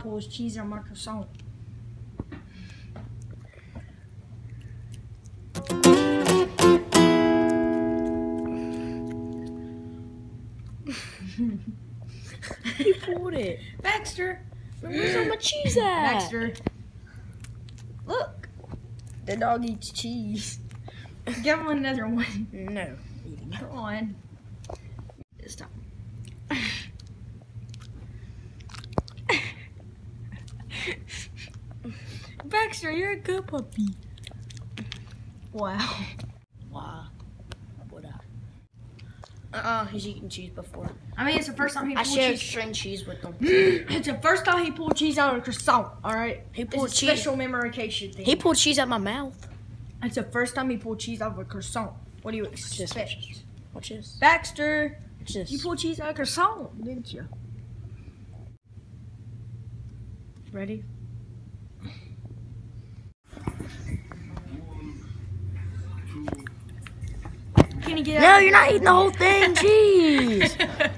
Pulls cheese on my croissant. You pulled it. Baxter! Where's all my cheese at? Baxter. Look. The dog eats cheese. Give him another one. No. Come on. This Baxter, you're a good puppy. Wow. Wow. What up? Uh-uh, he's eaten cheese before. I mean, it's the first time he I pulled shared cheese. string cheese with him. it's the first time he pulled cheese out of a croissant. All right. He It's pulled a cheese. special memorization thing. He pulled cheese out of my mouth. it's the first time he pulled cheese out of a croissant. What do you Watch this, expect? watch this. Watch this. Baxter, Watch this. you pulled cheese out of a croissant, didn't you? Ready? Can you get No, you're not eating the whole thing. Jeez. Put your mouth.